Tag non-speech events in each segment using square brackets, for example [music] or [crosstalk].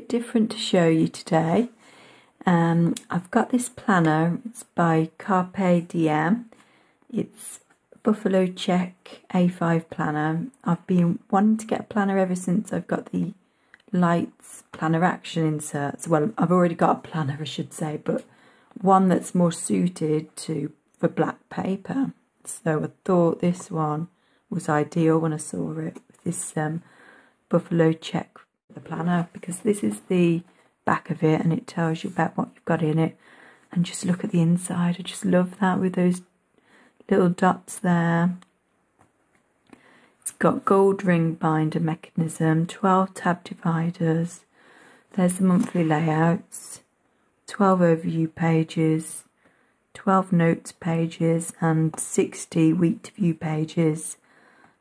bit different to show you today. Um, I've got this planner, it's by Carpe Diem. It's Buffalo Check A5 planner. I've been wanting to get a planner ever since I've got the lights planner action inserts. Well, I've already got a planner, I should say, but one that's more suited to for black paper. So I thought this one was ideal when I saw it with this um, Buffalo Check the planner because this is the back of it and it tells you about what you've got in it. And just look at the inside. I just love that with those little dots there. It's got gold ring binder mechanism 12 tab dividers. There's the monthly layouts. 12 overview pages. 12 notes pages and 60 week to view pages.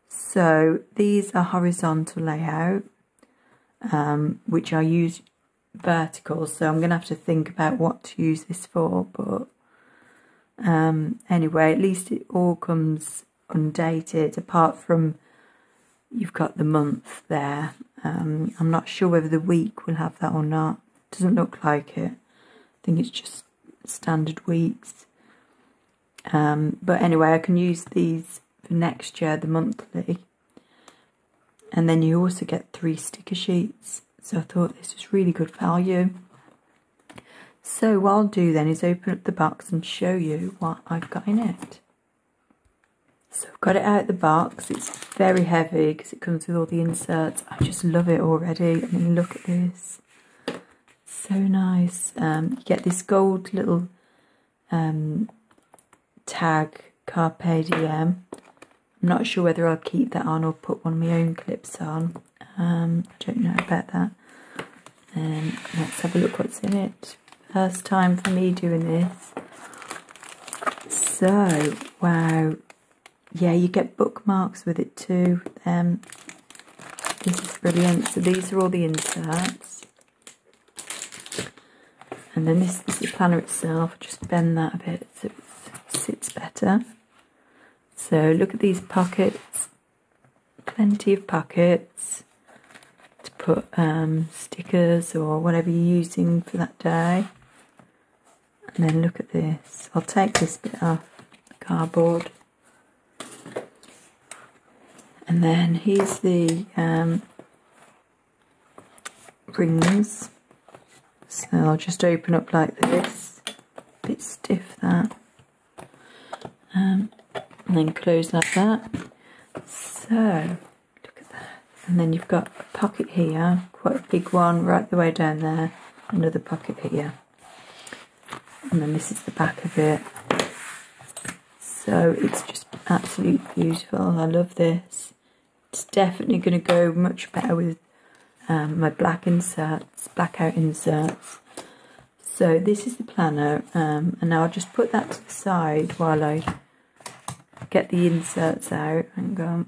So these are horizontal layout um, which I use vertical, so I'm going to have to think about what to use this for, but um, anyway, at least it all comes undated, apart from you've got the month there. Um, I'm not sure whether the week will have that or not. Doesn't look like it. I think it's just standard weeks. Um, but anyway, I can use these for next year, the monthly. And then you also get three sticker sheets. So I thought this was really good value. So what I'll do then is open up the box and show you what I've got in it. So I've got it out of the box. It's very heavy because it comes with all the inserts. I just love it already. I mean, look at this. So nice. Um, you get this gold little um, tag Carpe Diem. I'm not sure whether I'll keep that on or put one of my own clips on. Um, I don't know about that. Um, let's have a look what's in it. First time for me doing this. So, wow. Yeah, you get bookmarks with it too. Um, this is brilliant. So these are all the inserts. And then this is the planner itself. Just bend that a bit so it sits better. So look at these pockets, plenty of pockets to put um, stickers or whatever you're using for that day. And then look at this. I'll take this bit off the cardboard. And then here's the um, rings. So I'll just open up like this. A bit stiff that. Um, and then close like that. So, look at that. And then you've got a pocket here, quite a big one right the way down there, another pocket here. And then this is the back of it. So it's just absolutely beautiful. I love this. It's definitely going to go much better with um, my black inserts, blackout inserts. So this is the planner, um, and now I'll just put that to the side while I get the inserts out and go.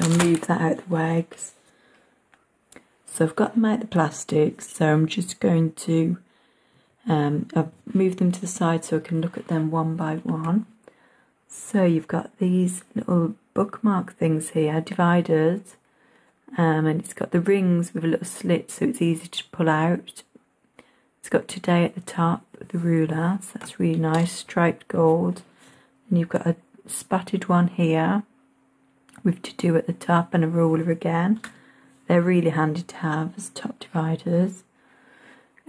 I'll move that out the way. So I've got them out the plastic, so I'm just going to um, I've moved them to the side so I can look at them one by one. So you've got these little bookmark things here, dividers, um, and it's got the rings with a little slit so it's easy to pull out. It's got today at the top the ruler, so that's really nice, striped gold. And you've got a spotted one here with to do at the top and a ruler again. They're really handy to have as top dividers.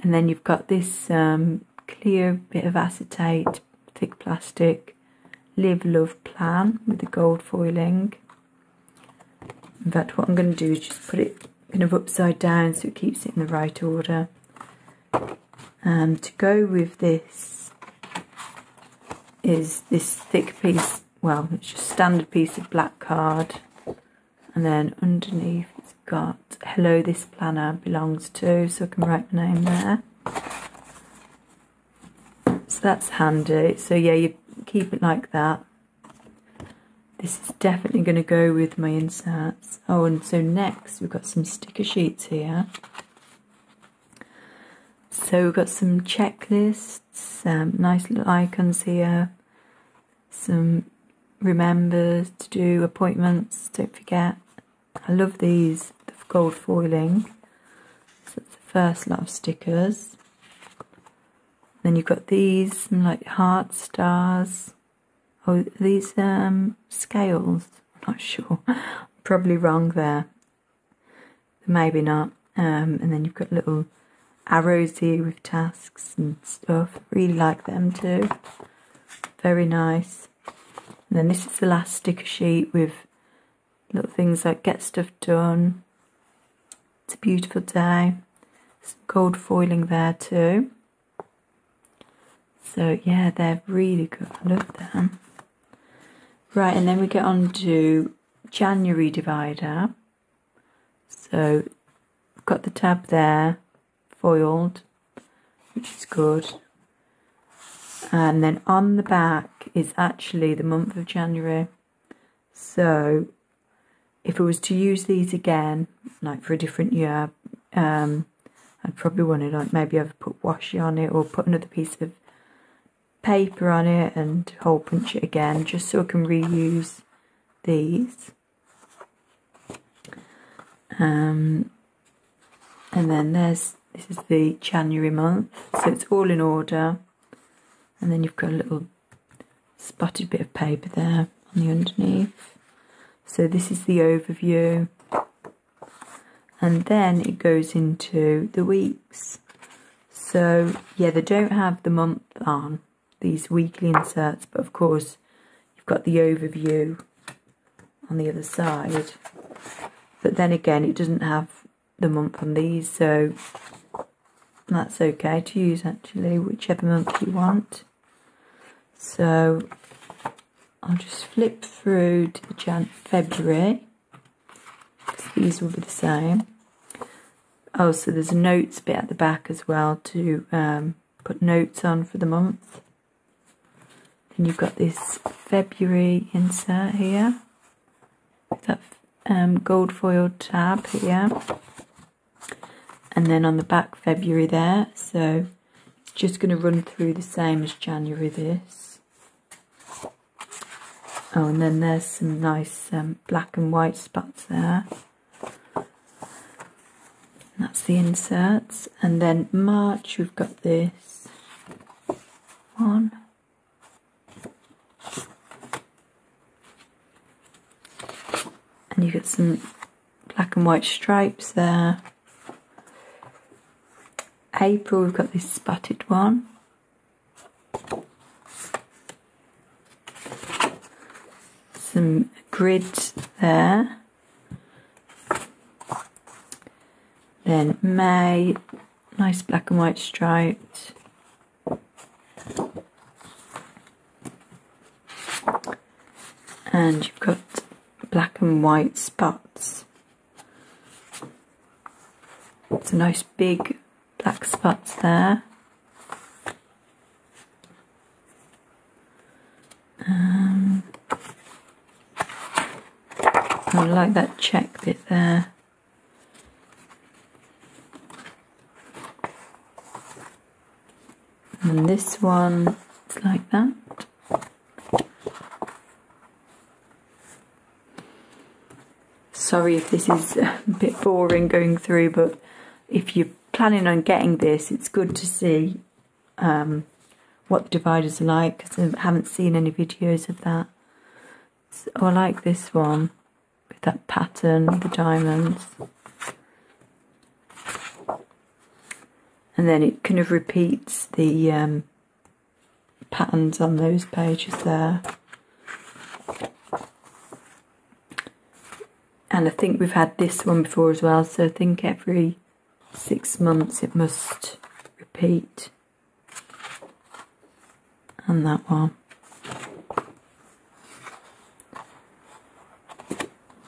And then you've got this um, clear bit of acetate, thick plastic, live love plan with the gold foiling. In fact, what I'm going to do is just put it kind of upside down so it keeps it in the right order. Um, to go with this is this thick piece, well, it's just standard piece of black card. And then underneath it's got hello this planner belongs to, so I can write my name there. So that's handy. So yeah, you keep it like that. This is definitely going to go with my inserts. Oh, and so next we've got some sticker sheets here. So we've got some checklists, um, nice little icons here, some remembers to do appointments, don't forget. I love these the gold foiling. So that's the first lot of stickers. Then you've got these, some like heart stars. Oh, these um, scales. I'm not sure. [laughs] Probably wrong there. Maybe not. Um, and then you've got little arrows here with tasks and stuff. Really like them too. Very nice. And then this is the last sticker sheet with little things like get stuff done. It's a beautiful day. Some gold foiling there too. So yeah, they're really good. I love them. Right, and then we get on to January divider. So I've got the tab there, foiled, which is good. And then on the back is actually the month of January. So if I was to use these again, like for a different year, um, I'd probably want to like maybe have put washi on it or put another piece of paper on it and hole punch it again just so I can reuse these. Um, and then there's this is the January month, so it's all in order. And then you've got a little spotted bit of paper there on the underneath. So this is the overview. And then it goes into the weeks. So yeah, they don't have the month on, these weekly inserts, but of course you've got the overview on the other side. But then again, it doesn't have the month on these, so that's okay to use actually, whichever month you want. So I'll just flip through to the Jan February. These will be the same. Oh, so there's a notes bit at the back as well to um, put notes on for the month. Then you've got this February insert here. That um, gold foil tab here. And then on the back February there. So it's just going to run through the same as January this. Oh, and then there's some nice um, black and white spots there. that's the inserts. And then March, we've got this one. And you get some black and white stripes there. April, we've got this spotted one. Some grid there. Then May, nice black and white stripes. And you've got black and white spots. It's a nice big spots there. Um, I like that check bit there. And this one, it's like that. Sorry if this is [laughs] a bit boring going through, but if you're planning on getting this, it's good to see um, what the dividers are like because I haven't seen any videos of that. So I like this one with that pattern, the diamonds. And then it kind of repeats the um, patterns on those pages there. And I think we've had this one before as well, so I think every six months it must repeat. And that one.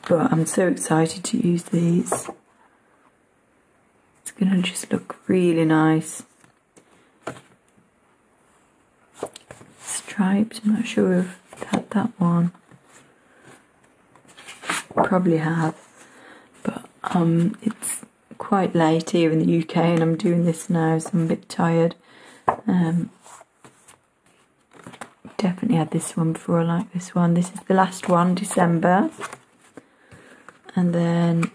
But I'm so excited to use these. It's to just look really nice. Stripes, I'm not sure if I've had that one. Probably have. But um, it's quite late here in the UK and I'm doing this now so I'm a bit tired. Um, definitely had this one before I like this one. This is the last one, December. and then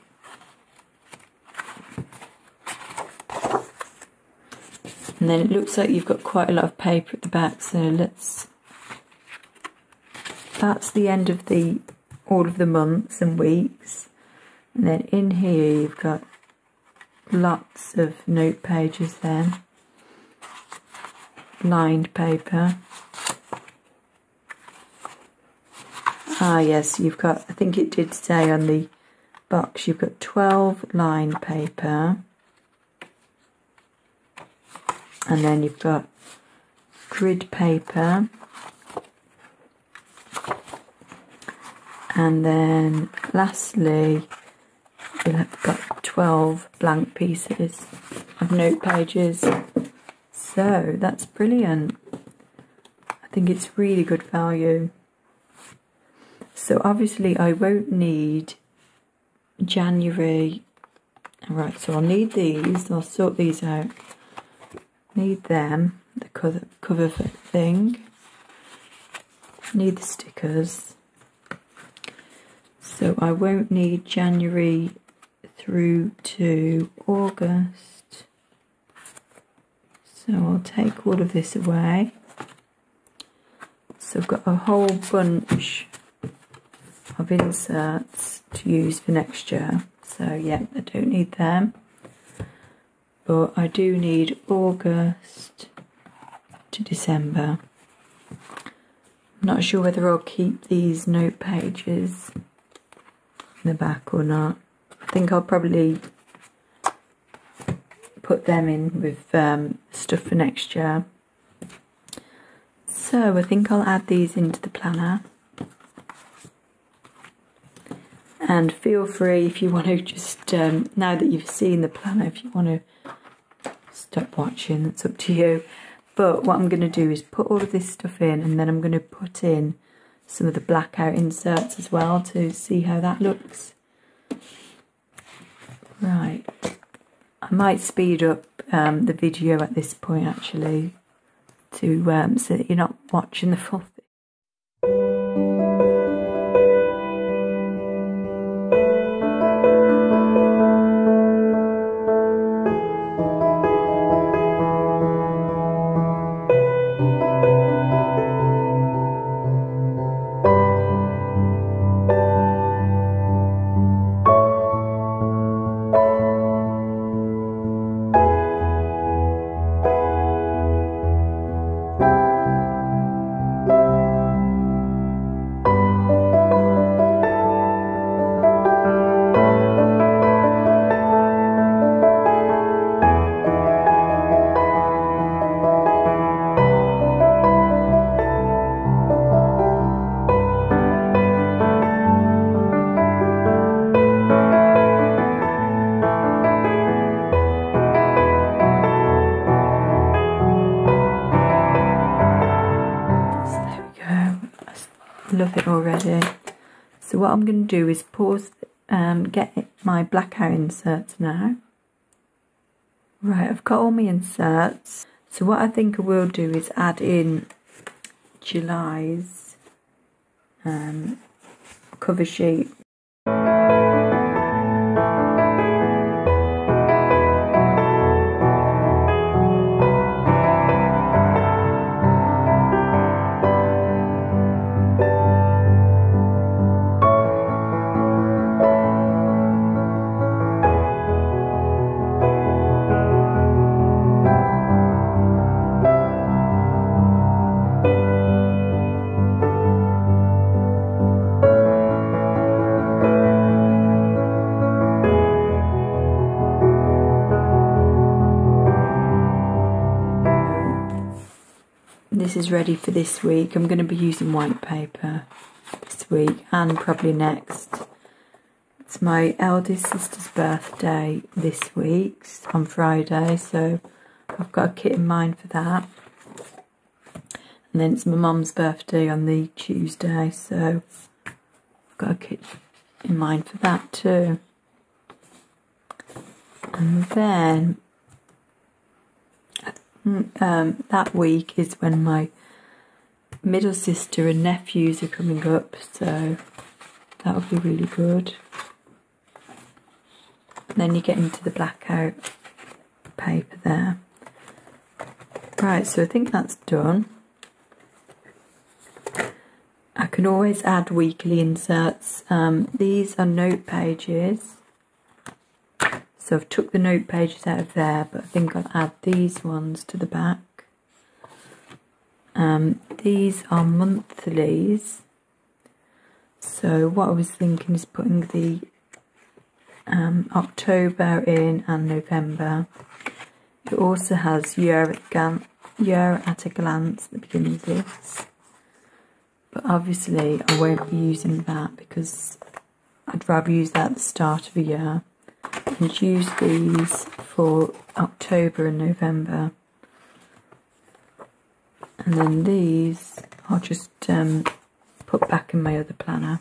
and then it looks like you've got quite a lot of paper at the back so let's that's the end of the all of the months and weeks and then in here you've got lots of note pages then lined paper. Ah yes you've got I think it did say on the box you've got 12 lined paper. And then you've got grid paper. And then lastly you'll have got 12 blank pieces of note pages. So that's brilliant. I think it's really good value. So obviously I won't need January. Right so I'll need these. I'll sort these out. Need them the cover, cover thing. Need the stickers. So I won't need January through to August. So I'll take all of this away. So I've got a whole bunch of inserts to use for next year. So yeah, I don't need them. But I do need August to December. I'm not sure whether I'll keep these note pages in the back or not. Think I'll probably put them in with um, stuff for next year. So I think I'll add these into the planner. And feel free if you want to just, um, now that you've seen the planner, if you want to stop watching, it's up to you. But what I'm going to do is put all of this stuff in and then I'm going to put in some of the blackout inserts as well to see how that looks. Right, I might speed up um, the video at this point actually to um, so that you're not watching the full do is pause, and get my blackout inserts now. Right, I've got all my inserts. So what I think I will do is add in July's um, cover sheet ready for this week. I'm going to be using white paper this week and probably next. It's my eldest sister's birthday this week on Friday, so I've got a kit in mind for that. And then it's my mum's birthday on the Tuesday, so I've got a kit in mind for that too. And then Mm, um, that week is when my middle sister and nephews are coming up, so that'll be really good. then you get into the blackout paper there. Right, so I think that's done. I can always add weekly inserts. Um, these are note pages. So I've took the note pages out of there, but I think I'll add these ones to the back. Um, these are monthlies. So what I was thinking is putting the um, October in and November. It also has year at, year at a glance at the beginning of this. But obviously I won't be using that because I'd rather use that at the start of a year and use these for October and November and then these I'll just um, put back in my other planner.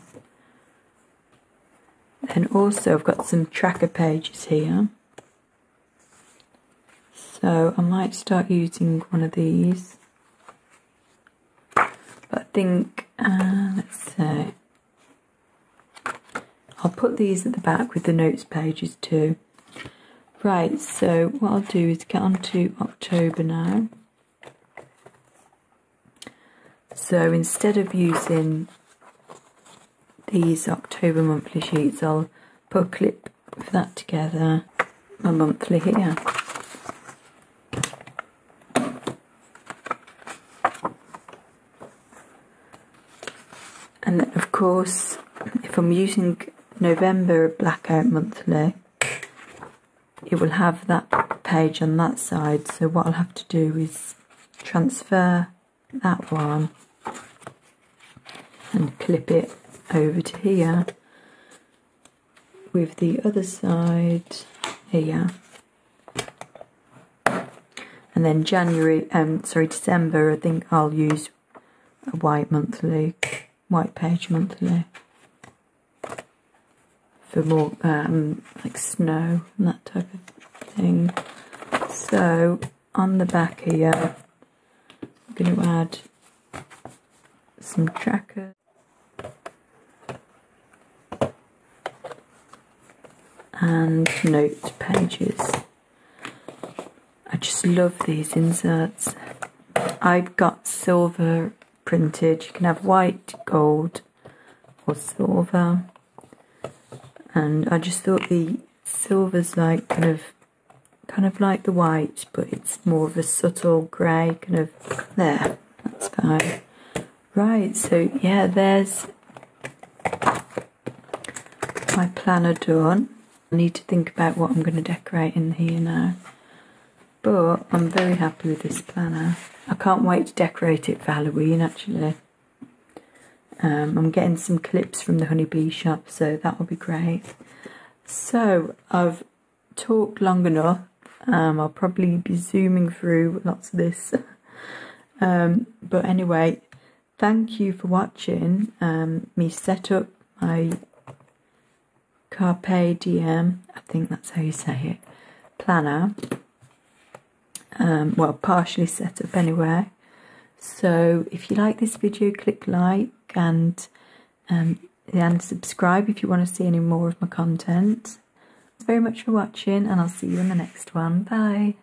And also I've got some tracker pages here. So I might start using one of these. But I think uh, let's see I'll put these at the back with the notes pages too. Right so what I'll do is get on to October now so instead of using these October monthly sheets, I'll put a clip of that together, my monthly here. And then of course, if I'm using November Blackout Monthly, it will have that page on that side. So what I'll have to do is transfer that one and clip it over to here with the other side here. And then January um sorry December I think I'll use a white monthly white page monthly for more um like snow and that type of thing. So on the back here I'm going to add some trackers and note pages. I just love these inserts. I've got silver printed. You can have white, gold or silver. And I just thought the silver's like kind of kind of like the white, but it's more of a subtle grey kind of there. That's fine. Right, so yeah, there's my planner done. I need to think about what I'm going to decorate in here now. But I'm very happy with this planner. I can't wait to decorate it for Halloween actually. Um, I'm getting some clips from the Honeybee shop, so that will be great. So, I've talked long enough. Um, I'll probably be zooming through lots of this. [laughs] um, but anyway, thank you for watching um, me set up my Carpe Diem, I think that's how you say it, planner. Um, well, partially set up anyway. So if you like this video, click like and um, and subscribe if you want to see any more of my content. Thanks very much for watching and I'll see you in the next one. Bye.